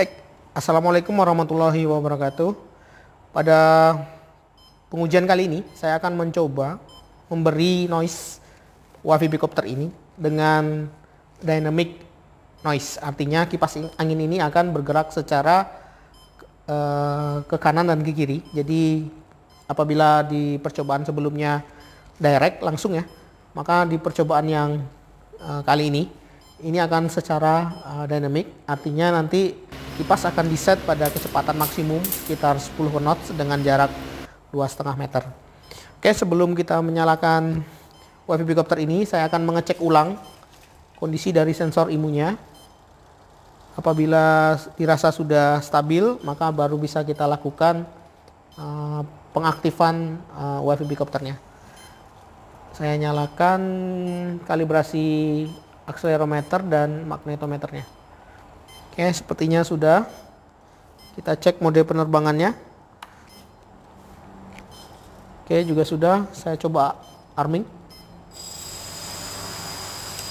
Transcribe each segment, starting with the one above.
Baik, Assalamualaikum warahmatullahi wabarakatuh. Pada pengujian kali ini, saya akan mencoba memberi noise WiFi Bicopter ini dengan dynamic noise. Artinya kipas angin ini akan bergerak secara uh, ke kanan dan ke kiri. Jadi apabila di percobaan sebelumnya direct langsung ya, maka di percobaan yang uh, kali ini ini akan secara uh, dynamic. Artinya nanti kipas akan diset pada kecepatan maksimum sekitar 10 knots dengan jarak 2,5 meter. Oke, sebelum kita menyalakan WiFi Bicopter ini, saya akan mengecek ulang kondisi dari sensor imunya. Apabila dirasa sudah stabil, maka baru bisa kita lakukan uh, pengaktifan uh, WiFi Bicopternya. Saya nyalakan kalibrasi akselerometer dan magnetometernya. Oke, sepertinya sudah. Kita cek mode penerbangannya. Oke, juga sudah. Saya coba arming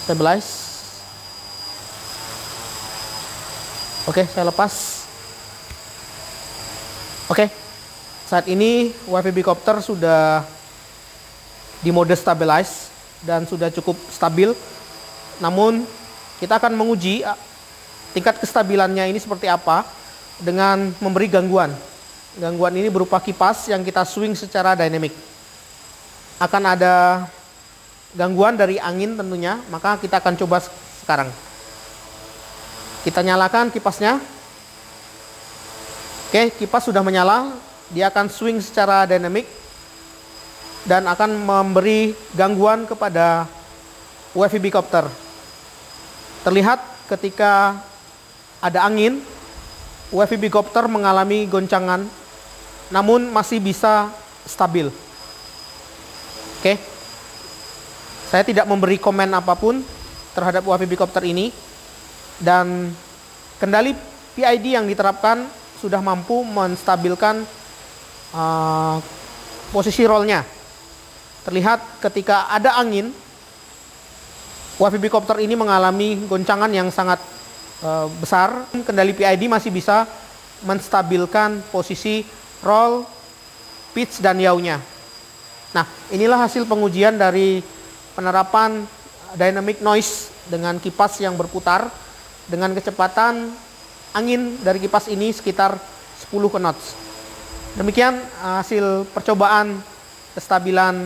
stabilize oke saya lepas oke saat ini WiFi Bicopter sudah di mode stabilize dan sudah cukup stabil namun kita akan menguji tingkat kestabilannya ini seperti apa dengan memberi gangguan gangguan ini berupa kipas yang kita swing secara dynamic akan ada gangguan dari angin tentunya, maka kita akan coba sekarang. Kita nyalakan kipasnya. Oke, kipas sudah menyala. Dia akan swing secara dynamic dan akan memberi gangguan kepada WiFi Bicopter. Terlihat ketika ada angin, WiFi Bicopter mengalami goncangan namun masih bisa stabil. Oke. Saya tidak memberi komen apa pun terhadap WiFi Bicopter ini dan kendali PID yang diterapkan sudah mampu menstabilkan uh, posisi rollnya. Terlihat ketika ada angin, WiFi Bicopter ini mengalami goncangan yang sangat uh, besar. Kendali PID masih bisa menstabilkan posisi roll, pitch, dan yaunya. Nah, inilah hasil pengujian dari penerapan dynamic noise dengan kipas yang berputar dengan kecepatan angin dari kipas ini sekitar 10 knots. Demikian uh, hasil percobaan kestabilan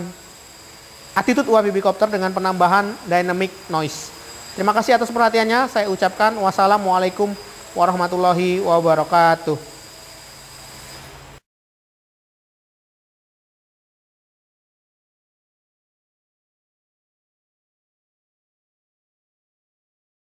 attitude UAV Copter dengan penambahan dynamic noise. Terima kasih atas perhatiannya. Saya ucapkan wassalamualaikum warahmatullahi wabarakatuh.